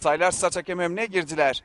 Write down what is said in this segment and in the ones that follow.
Saylar start hakem girdiler.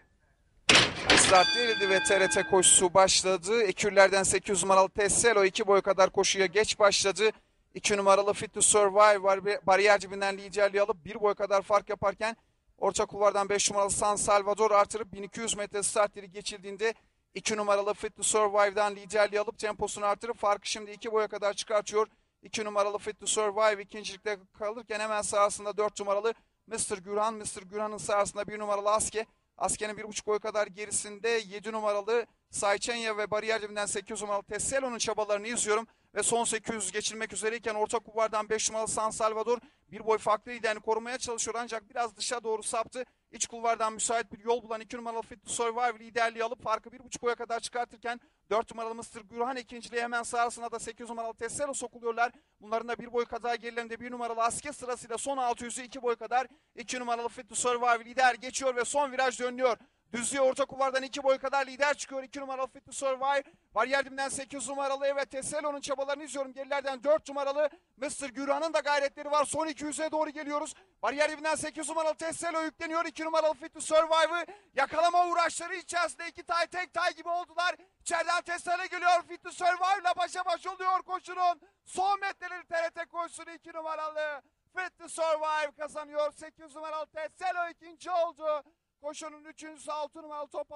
Start verildi ve TRT koşusu başladı. Ekürlerden 800 numaralı Tesselo 2 boy kadar koşuya geç başladı. 2 numaralı Fit to Survive var. Bariyer cibinden liderliği alıp 1 boy kadar fark yaparken orta kulvardan 5 numaralı San Salvador artırıp 1200 metre start yeri geçildiğinde 2 numaralı Fit to Survive'dan liderliği alıp temposunu artırıp farkı şimdi 2 boya kadar çıkartıyor. 2 numaralı Fit to Survive ikincilikte kalırken hemen sahasında 4 numaralı Mr. Gürhan. Mr. Gürhan'ın sahasında 1 numaralı Aske. Aske'nin 1,5 boy kadar gerisinde 7 numaralı Sayçenya ve bariyer dibinden 8 numaralı Tesselo'nun çabalarını izliyorum. Ve son 800 geçilmek üzereyken orta kulvardan 5 numaralı San Salvador bir boy farklı liderini korumaya çalışıyor ancak biraz dışa doğru saptı. İç kulvardan müsait bir yol bulan 2 numaralı Fit to Survive liderliği alıp farkı 1,5 boya kadar çıkartırken 4 numaralı Mr. Gürhan ikinciliği hemen sahasına da 8 numaralı Tesselo sokuluyorlar. Bunların da bir boy kadar gerilerinde 1 numaralı Aske sırasıyla son 600'ü 2 boy kadar 2 numaralı Fit to Survive lider geçiyor ve son viraj dönüyor. Düzlüğe orta kulvardan 2 boy kadar lider çıkıyor. 2 numaralı Fit to Survive. Bariyer dibinden 8 numaralı evet Tesselo'nun çabalarını izliyorum. Gerilerden 4 numaralı Mr. Gürhan'ın da gayretleri var. Son 200'e doğru geliyoruz. Bariyer dibinden 8 numaralı Tesselo yükleniyor. 2 numaralı Fit to Survive'ı yakalama uğraşları içerisinde iki tay tek tay gibi oldular. İçeriden Tesselo geliyor. Fit to Survive'la başa baş oluyor koşunun. Son metreleri TRT koşusunu 2 numaralı. Fit to Survive kazanıyor. 8 numaralı Tesselo ikinci oldu. Koşunun üçüncüsü 6 numaralı top